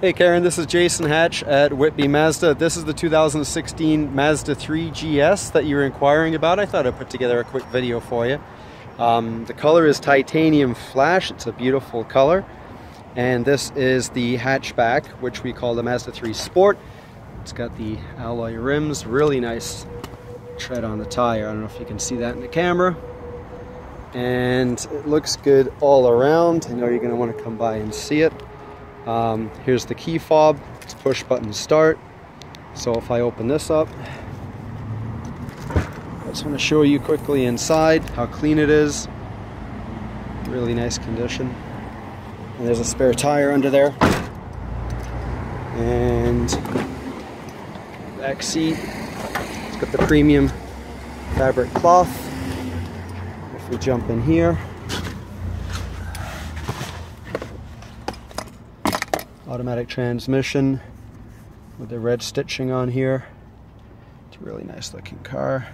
Hey Karyn, this is Jason Hatch at Whitby Mazda. This is the 2016 Mazda 3 GS that you were inquiring about. I thought I'd put together a quick video for you. Um, the color is titanium flash, it's a beautiful color. And this is the hatchback, which we call the Mazda 3 Sport. It's got the alloy rims, really nice tread on the tire. I don't know if you can see that in the camera. And it looks good all around. I know you're going to want to come by and see it. Um, here's the key fob, it's push button start. So if I open this up, I just want to show you quickly inside how clean it is. Really nice condition. And there's a spare tire under there. And back seat, it's got the premium fabric cloth. If we jump in here, automatic transmission with the red stitching on here. It's a really nice looking car.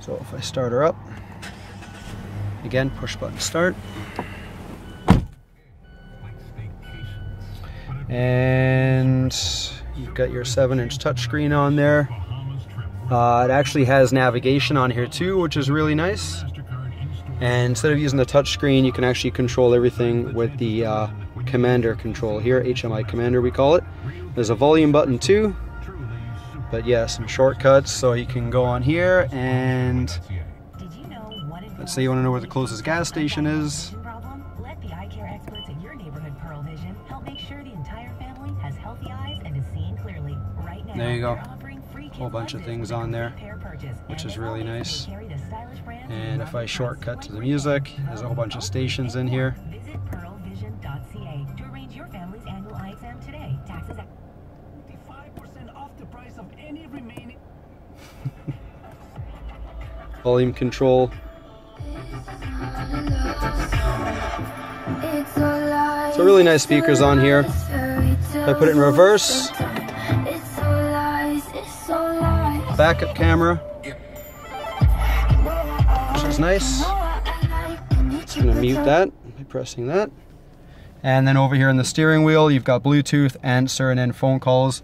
So if I start her up, again, push button start. And you've got your 7 inch touchscreen on there. Uh, it actually has navigation on here too, which is really nice. And instead of using the touchscreen, you can actually control everything with the uh, commander control here, HMI commander we call it. There's a volume button too, but yeah, some shortcuts. So you can go on here and let's say you want to know where the closest gas station is. There you go. A whole bunch of things on there, which is really nice. And if I shortcut to the music, there's a whole bunch of stations in here. Volume control. So really nice speakers on here. If I put it in reverse, backup camera, which is nice. Just gonna mute that by pressing that. And then over here in the steering wheel, you've got Bluetooth, answer, and then phone calls.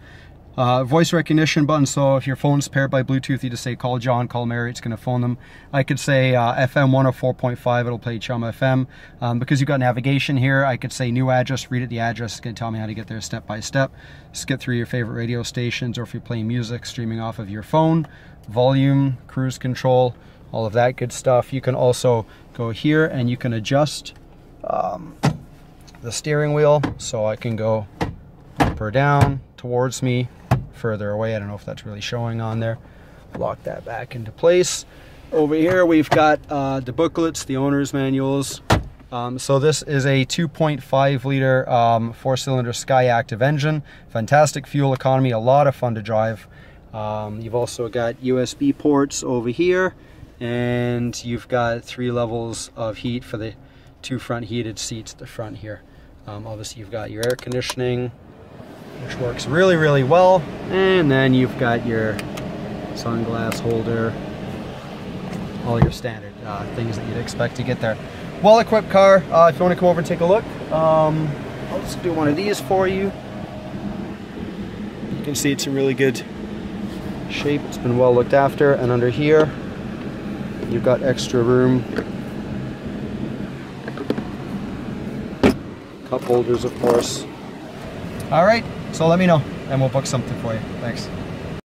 Uh, voice recognition button, so if your phone's paired by Bluetooth, you just say call John, call Mary, it's going to phone them. I could say uh, FM 104.5, it'll play Chum FM. Um, because you've got navigation here, I could say new address, read it the address, it's going to tell me how to get there step by step. Skip through your favorite radio stations, or if you're playing music, streaming off of your phone, volume, cruise control, all of that good stuff. You can also go here and you can adjust um, the steering wheel, so I can go up or down towards me further away. I don't know if that's really showing on there. Lock that back into place. Over here we've got uh, the booklets, the owner's manuals. Um, so this is a 2.5 liter um, four cylinder Skyactiv engine. Fantastic fuel economy, a lot of fun to drive. Um, you've also got USB ports over here and you've got three levels of heat for the two front heated seats at the front here. Um, obviously you've got your air conditioning, which works really, really well. And then you've got your sunglass holder, all your standard uh, things that you'd expect to get there. Well-equipped car. Uh, if you want to come over and take a look, um, I'll just do one of these for you. You can see it's in really good shape. It's been well looked after. And under here, you've got extra room. Cup holders, of course. All right, so let me know and we'll book something for you. Thanks.